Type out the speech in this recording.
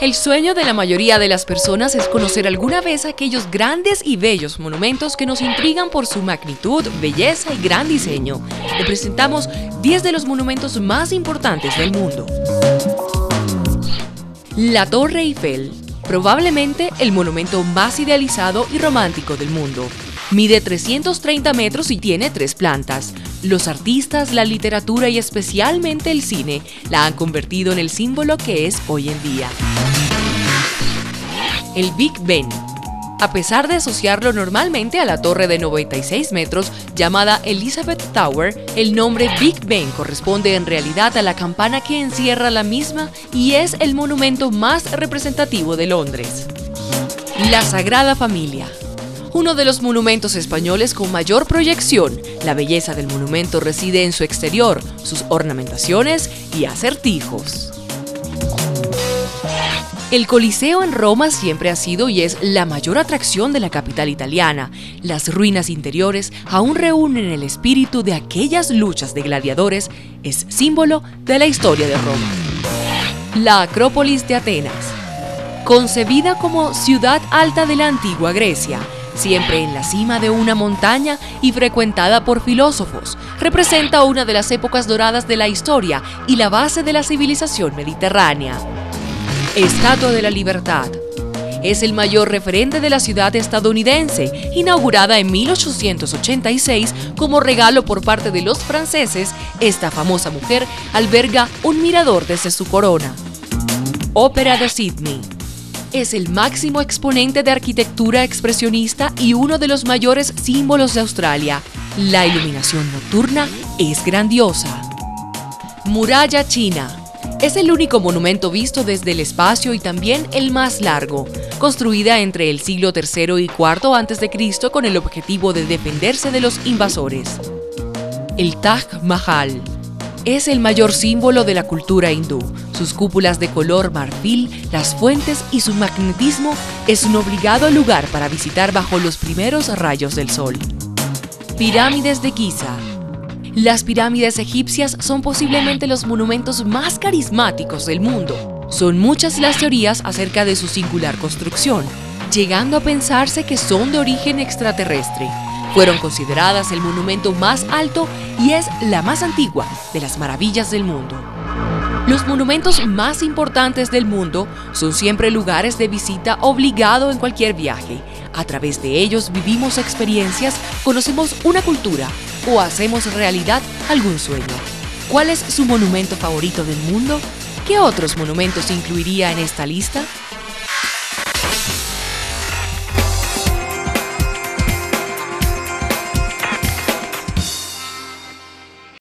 El sueño de la mayoría de las personas es conocer alguna vez aquellos grandes y bellos monumentos que nos intrigan por su magnitud, belleza y gran diseño. Le presentamos 10 de los monumentos más importantes del mundo. La Torre Eiffel, probablemente el monumento más idealizado y romántico del mundo. Mide 330 metros y tiene tres plantas. Los artistas, la literatura y especialmente el cine la han convertido en el símbolo que es hoy en día. El Big Ben. A pesar de asociarlo normalmente a la torre de 96 metros llamada Elizabeth Tower, el nombre Big Ben corresponde en realidad a la campana que encierra la misma y es el monumento más representativo de Londres. La Sagrada Familia uno de los monumentos españoles con mayor proyección. La belleza del monumento reside en su exterior, sus ornamentaciones y acertijos. El Coliseo en Roma siempre ha sido y es la mayor atracción de la capital italiana. Las ruinas interiores aún reúnen el espíritu de aquellas luchas de gladiadores, es símbolo de la historia de Roma. La Acrópolis de Atenas. Concebida como ciudad alta de la antigua Grecia, siempre en la cima de una montaña y frecuentada por filósofos. Representa una de las épocas doradas de la historia y la base de la civilización mediterránea. Estatua de la Libertad. Es el mayor referente de la ciudad estadounidense, inaugurada en 1886 como regalo por parte de los franceses. Esta famosa mujer alberga un mirador desde su corona. Ópera de Sydney es el máximo exponente de arquitectura expresionista y uno de los mayores símbolos de Australia. La iluminación nocturna es grandiosa. Muralla China. Es el único monumento visto desde el espacio y también el más largo, construida entre el siglo III y IV a.C. con el objetivo de defenderse de los invasores. El Taj Mahal es el mayor símbolo de la cultura hindú. Sus cúpulas de color marfil, las fuentes y su magnetismo es un obligado lugar para visitar bajo los primeros rayos del sol. Pirámides de Giza. Las pirámides egipcias son posiblemente los monumentos más carismáticos del mundo. Son muchas las teorías acerca de su singular construcción, llegando a pensarse que son de origen extraterrestre. Fueron consideradas el monumento más alto y es la más antigua de las maravillas del mundo. Los monumentos más importantes del mundo son siempre lugares de visita obligado en cualquier viaje. A través de ellos vivimos experiencias, conocemos una cultura o hacemos realidad algún sueño. ¿Cuál es su monumento favorito del mundo? ¿Qué otros monumentos incluiría en esta lista?